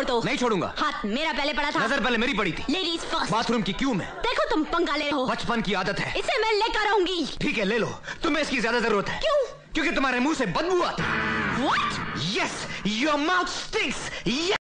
छोड़ दो। नहीं छोड़ूँगा। हाथ मेरा पहले पड़ा था। नज़र पहले मेरी पड़ी थी। लेडीज़ फ़र्स्ट बाथरूम की क्यों में? देखो तुम पंगा ले रहे हो। बचपन की आदत है। इसे मैं लेकर आऊँगी। ठीक है ले लो। तुम्हें इसकी ज़्यादा ज़रूरत है। क्यों? क्योंकि तुम्हारे मुँह से बदबू आती What? Yes your mouth stinks